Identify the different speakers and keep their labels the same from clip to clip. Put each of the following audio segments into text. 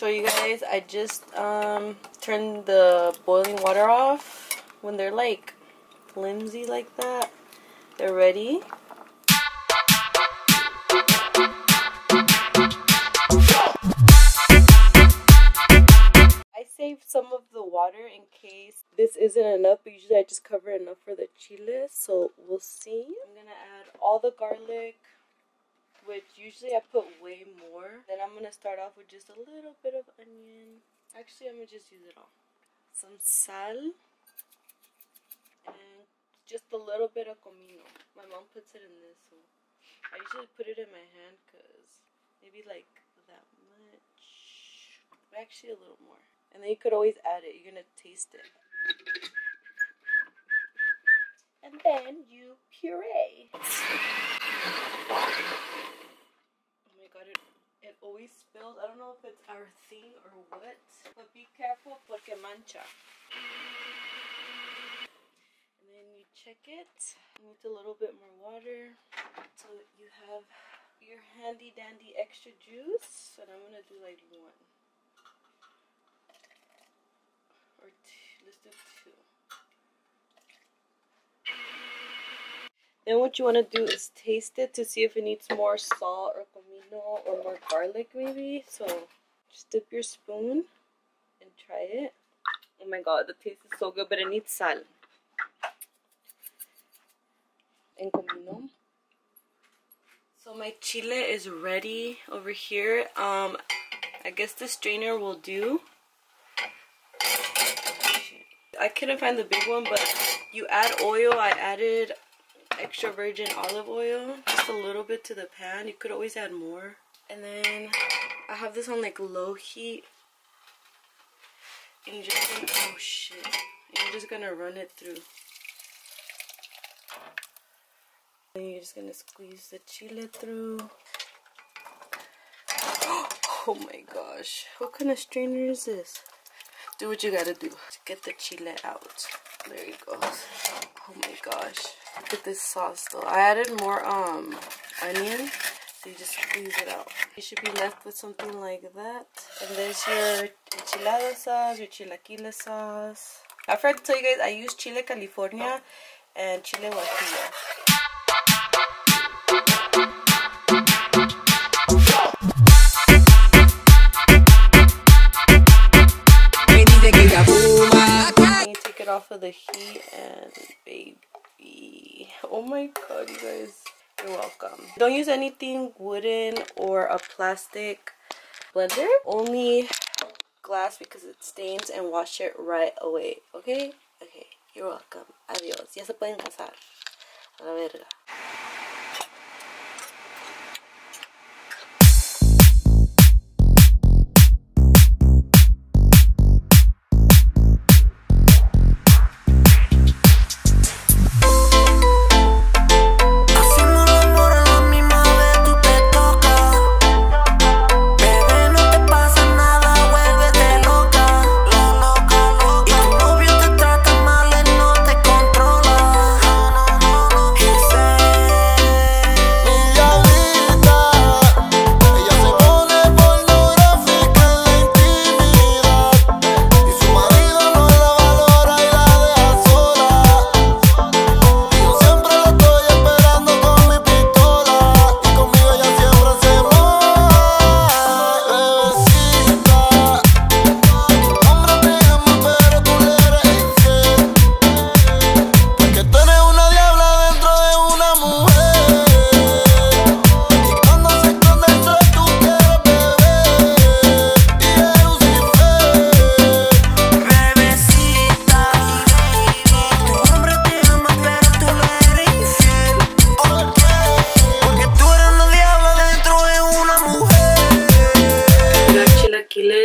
Speaker 1: guys, I just um, turned the boiling water off. When they're like flimsy like that, they're ready. I saved some of the water in case this isn't enough, but usually I just cover enough for the chile, so we'll see. I'm gonna add all the garlic, which usually I put way more. Then I'm gonna start off with just a little bit of onion. Actually, I'm gonna just use it all. Some sal and just a little bit of comino. My mom puts it in this, so I usually put it in my hand because maybe like that much. But actually, a little more. And then you could always add it. You're gonna taste it. And then you puree. Oh my god, it, it always spills. I don't know if it's or what. But be careful porque mancha. And then you check it. You need a little bit more water. So you have your handy dandy extra juice. And I'm gonna do like one. Or two. Let's do two. Then what you want to do is taste it to see if it needs more salt or comino or more garlic maybe. So just dip your spoon and try it. Oh my god, the taste is so good, but it needs sal. And comino. So my chile is ready over here. Um, I guess the strainer will do. I couldn't find the big one, but you add oil. I added extra virgin olive oil, just a little bit to the pan. You could always add more. And then I have this on like low heat. And you just gonna, oh shit. And you're just gonna run it through. You're just gonna squeeze the chile through. Oh my gosh. What kind of strainer is this? Do what you gotta do to get the chile out. There you go. Oh my gosh. Look at this sauce though. I added more um onion. So you just squeeze it out. You should be left with something like that. And there's your enchilada sauce, your chilaquile sauce. I forgot to tell you guys, I use Chile California and Chile Guajillo. Take it off of the heat and baby. Oh my god, you guys. You're welcome. Don't use anything wooden or a plastic blender. Only glass because it stains and wash it right away. Okay? Okay. You're welcome. Adios. Ya se pueden casar. La verga.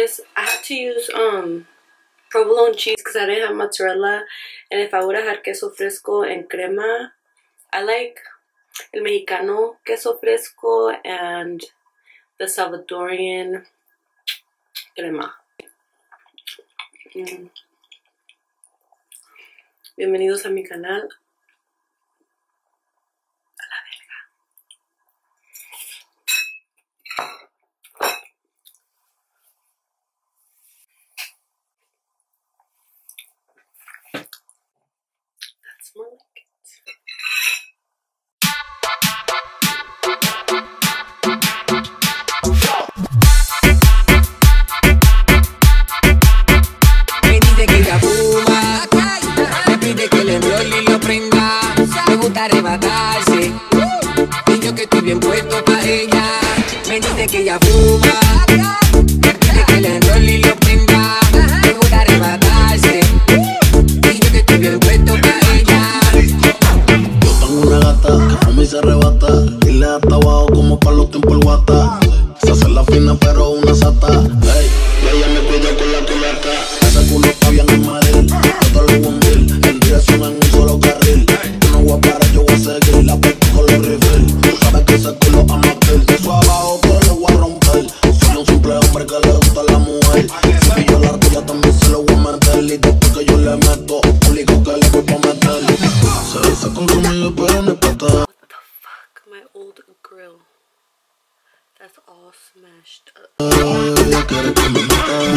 Speaker 1: Chilaquiles. I had to use um provolone cheese because I didn't have mozzarella. And if I would have queso fresco and crema, I like el mexicano queso fresco and the Salvadorian crema. Mm. Bienvenidos a mi canal.
Speaker 2: More like it.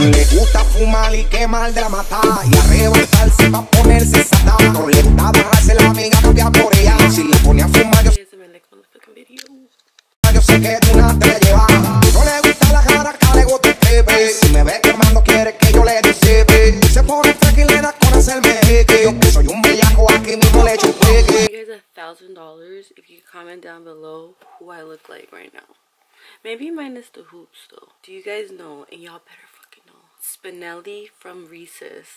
Speaker 3: Le gusta
Speaker 4: fumar y quemar de la mata Y arrebatarse pa' ponerse sata No le gusta bajarse la amiga novia por ella Si le pone a fumar yo, yo sé que tú una te la llevas No le gusta la cara, acá le gusta el pepe Si me ve quemando quiere que yo le disipe Se pone fresca y le da con hacerme jeque Yo que soy un bellaco aquí mismo le echo un peque
Speaker 2: you guys a thousand dollars if you comment down below who I look like right now. Maybe minus the hoops though. Do you guys know? And y'all better. Spinelli from Recess.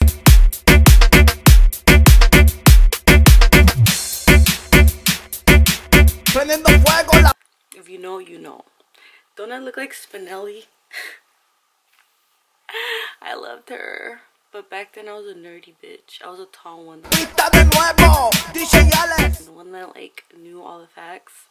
Speaker 4: Prendiendo fuego la
Speaker 2: If you know, you know. Don't I look like Spinelli? I loved her. But back then I was a nerdy bitch. I was a tall one.
Speaker 4: pista de nuevo
Speaker 2: The one that like knew all the facts.